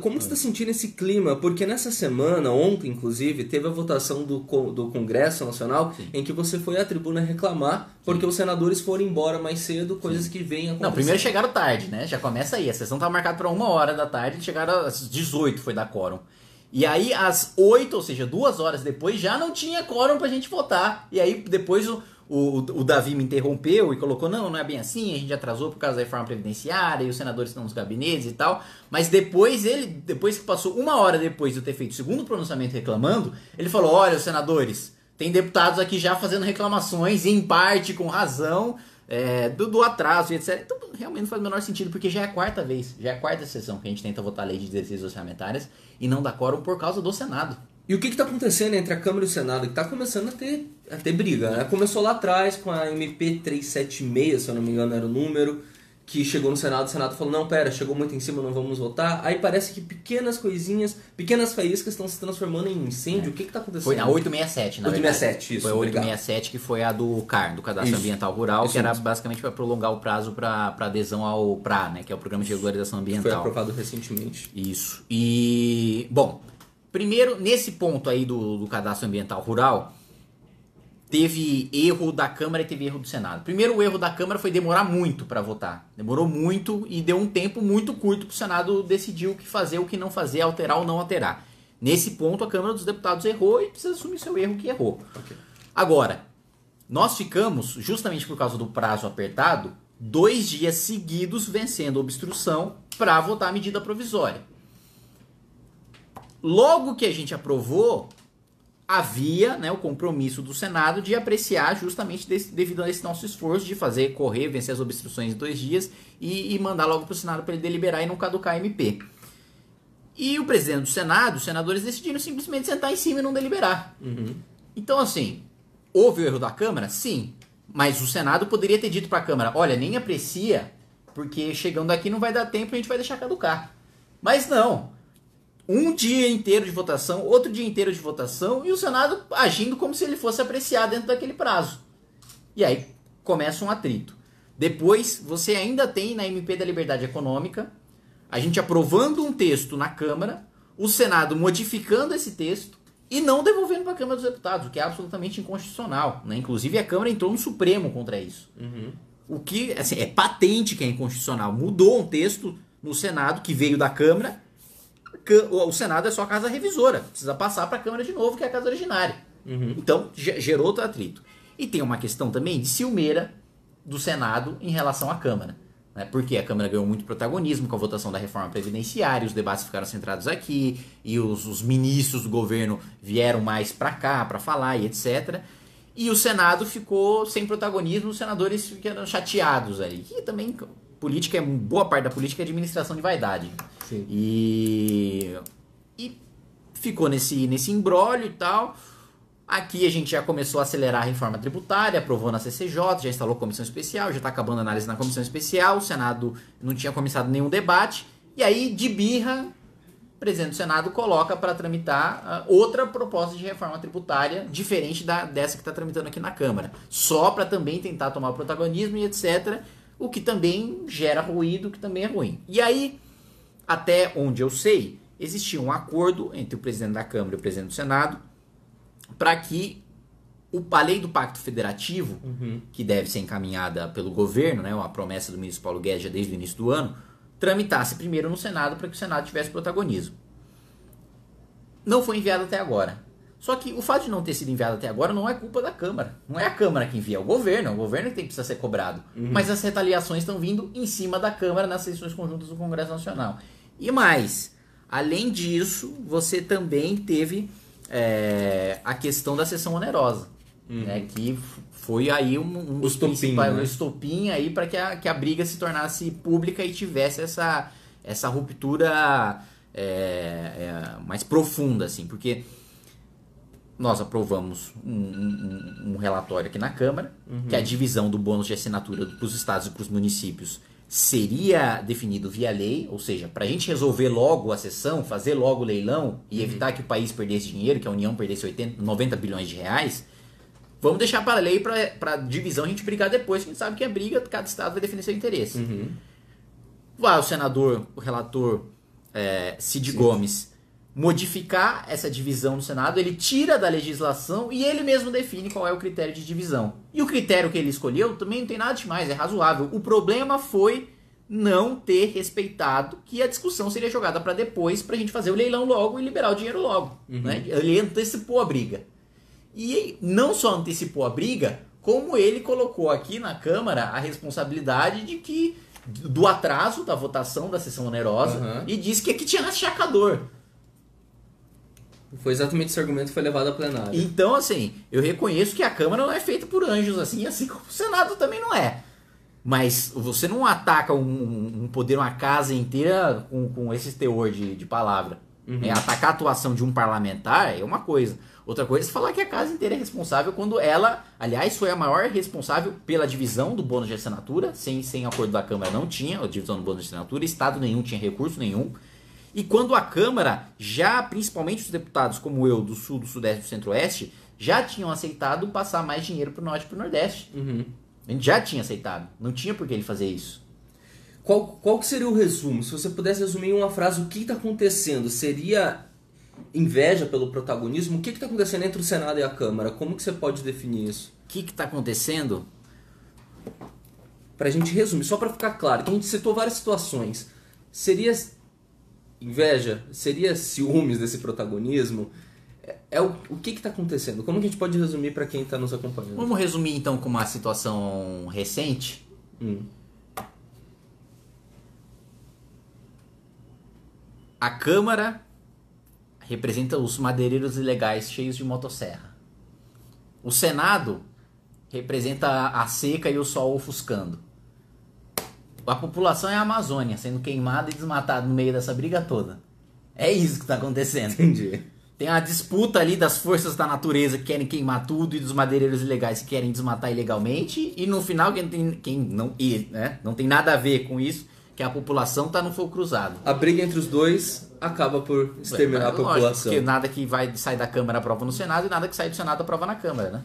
Como você está sentindo esse clima? Porque nessa semana, ontem inclusive, teve a votação do, do Congresso Nacional Sim. em que você foi à tribuna reclamar porque Sim. os senadores foram embora mais cedo, coisas Sim. que vêm acontecendo. Não, primeiro chegaram tarde, né? Já começa aí. A sessão estava marcada para uma hora da tarde, chegaram às 18 foi da quórum. E aí, às 8, ou seja, duas horas depois, já não tinha quórum pra gente votar. E aí, depois o, o, o Davi me interrompeu e colocou: não, não é bem assim, a gente atrasou por causa da reforma previdenciária e os senadores estão nos gabinetes e tal. Mas depois ele, depois que passou uma hora depois de eu ter feito o segundo pronunciamento reclamando, ele falou: olha, os senadores, tem deputados aqui já fazendo reclamações, em parte com razão, é, do, do, atraso e etc. Então realmente não faz o menor sentido, porque já é a quarta vez, já é a quarta sessão que a gente tenta votar a lei de diretrizes orçamentárias e não dá quórum por causa do Senado. E o que está acontecendo entre a Câmara e o Senado? Que está começando a ter, a ter briga. Né? Começou lá atrás com a MP 376, se eu não me engano era o número, que chegou no Senado, o Senado falou, não, pera, chegou muito em cima, não vamos votar. Aí parece que pequenas coisinhas, pequenas faíscas estão se transformando em incêndio. É. O que está acontecendo? Foi na 867, na 867, verdade. isso. Foi a 867 que foi a do CAR, do Cadastro isso. Ambiental Rural, isso que era basicamente para prolongar o prazo para adesão ao PRA, né, que é o Programa de Regularização Ambiental. Foi aprovado recentemente. Isso. E, bom, primeiro, nesse ponto aí do, do Cadastro Ambiental Rural, teve erro da Câmara e teve erro do Senado. Primeiro, o erro da Câmara foi demorar muito para votar. Demorou muito e deu um tempo muito curto para o Senado decidir o que fazer, o que não fazer, alterar ou não alterar. Nesse ponto, a Câmara dos Deputados errou e precisa assumir seu erro que errou. Okay. Agora, nós ficamos, justamente por causa do prazo apertado, dois dias seguidos vencendo a obstrução para votar a medida provisória. Logo que a gente aprovou, havia né, o compromisso do Senado de apreciar justamente desse, devido a esse nosso esforço de fazer correr, vencer as obstruções em dois dias e, e mandar logo para o Senado para ele deliberar e não caducar a MP. E o presidente do Senado, os senadores decidiram simplesmente sentar em cima e não deliberar. Uhum. Então, assim, houve o erro da Câmara? Sim. Mas o Senado poderia ter dito para a Câmara: olha, nem aprecia, porque chegando aqui não vai dar tempo e a gente vai deixar caducar. Mas não um dia inteiro de votação, outro dia inteiro de votação, e o Senado agindo como se ele fosse apreciar dentro daquele prazo. E aí começa um atrito. Depois, você ainda tem na MP da Liberdade Econômica, a gente aprovando um texto na Câmara, o Senado modificando esse texto e não devolvendo para a Câmara dos Deputados, o que é absolutamente inconstitucional. Né? Inclusive, a Câmara entrou no Supremo contra isso. Uhum. O que assim, é patente que é inconstitucional. Mudou um texto no Senado que veio da Câmara o Senado é só a casa revisora. Precisa passar para a Câmara de novo, que é a casa originária. Uhum. Então, gerou outro atrito. E tem uma questão também de ciumeira do Senado em relação à Câmara. Né? Porque a Câmara ganhou muito protagonismo com a votação da reforma previdenciária, os debates ficaram centrados aqui, e os, os ministros do governo vieram mais para cá para falar e etc. E o Senado ficou sem protagonismo, os senadores ficaram chateados aí. E também política é boa parte da política é administração de vaidade. Sim. E e ficou nesse nesse embrólio e tal. Aqui a gente já começou a acelerar a reforma tributária, aprovou na CCJ, já instalou comissão especial, já está acabando a análise na comissão especial, o Senado não tinha começado nenhum debate, e aí, de birra, o presidente do Senado coloca para tramitar uh, outra proposta de reforma tributária, diferente da, dessa que está tramitando aqui na Câmara, só para também tentar tomar protagonismo e etc o que também gera ruído, que também é ruim. E aí, até onde eu sei, existia um acordo entre o presidente da Câmara e o presidente do Senado para que o, a lei do Pacto Federativo, uhum. que deve ser encaminhada pelo governo, né, uma promessa do ministro Paulo Guedes já desde o início do ano, tramitasse primeiro no Senado para que o Senado tivesse protagonismo. Não foi enviado até agora. Só que o fato de não ter sido enviado até agora não é culpa da Câmara. Não é a Câmara que envia, é o governo. É o governo que tem que precisar ser cobrado. Uhum. Mas as retaliações estão vindo em cima da Câmara nas sessões conjuntas do Congresso Nacional. E mais, além disso, você também teve é, a questão da sessão onerosa. Uhum. Né, que foi aí um, um dos principais né? estopim aí para que a, que a briga se tornasse pública e tivesse essa, essa ruptura é, é, mais profunda, assim, porque nós aprovamos um, um, um, relatório aqui na Câmara, uhum. que a divisão do bônus de assinatura para os estados e para os municípios seria definido via lei, ou seja, para a gente resolver logo a sessão, fazer logo o leilão e uhum. evitar que o país perdesse dinheiro, que a União perdesse 80, 90 bilhões de reais, vamos deixar para a lei, para a divisão a gente brigar depois, que a gente sabe que a briga, cada estado vai defender seu interesse. Uhum. Vai o senador, o relator, é, Cid Sim. Gomes modificar essa divisão no Senado, ele tira da legislação e ele mesmo define qual é o critério de divisão. E o critério que ele escolheu também não tem nada demais, é razoável. O problema foi não ter respeitado que a discussão seria jogada para depois, pra gente fazer o leilão logo e liberar o dinheiro logo. Né? Ele antecipou a briga. E não só antecipou a briga, como ele colocou aqui na Câmara a responsabilidade de que do atraso da votação da sessão onerosa Aham. e disse que aqui tinha rachacador. Foi exatamente esse argumento que foi levado a plenário. Então, assim, eu reconheço que a Câmara não é feita por anjos, assim, assim como o Senado também não é. Mas você não ataca um, um poder, uma casa inteira com, com esse teor de, de palavra. É, atacar a atuação de um parlamentar é uma coisa. Outra coisa é falar que a casa inteira é responsável quando ela, aliás, foi a maior responsável pela divisão do bônus de assinatura. Sem, sem acordo da Câmara não tinha a divisão do bônus de assinatura, Estado nenhum tinha recurso nenhum. E quando a Câmara, já principalmente os deputados como eu, do Sul, do Sudeste e do Centro-Oeste, já tinham aceitado passar mais dinheiro para o Norte e para o Nordeste. Uhum. A gente já tinha aceitado. Não tinha por que ele fazer isso. Qual, qual que seria o resumo? Se você pudesse resumir em uma frase o que está acontecendo, seria inveja pelo protagonismo? O que está acontecendo entre o Senado e a Câmara? Como que você pode definir isso? O que está acontecendo? Pra gente resumir, só pra ficar claro, que a gente citou várias situações. Seria inveja? Seria ciúmes desse protagonismo? É, é o, o que está acontecendo? Como que a gente pode resumir pra quem está nos acompanhando? Vamos resumir então com uma situação recente. Hum. A Câmara representa os madeireiros ilegais cheios de motosserra. O Senado representa a seca e o sol ofuscando. A população é a Amazônia sendo queimada e desmatada no meio dessa briga toda. É isso que está acontecendo. Entendi. Tem a disputa ali das forças da natureza que querem queimar tudo e dos madeireiros ilegais que querem desmatar ilegalmente. E no final, quem, tem, quem não, e, né, não tem nada a ver com isso, que a população tá no fogo cruzado. A briga entre os dois acaba por exterminar a Lógico, população. Porque nada que vai sair da Câmara aprova no Senado e nada que sai do Senado aprova na Câmara, né?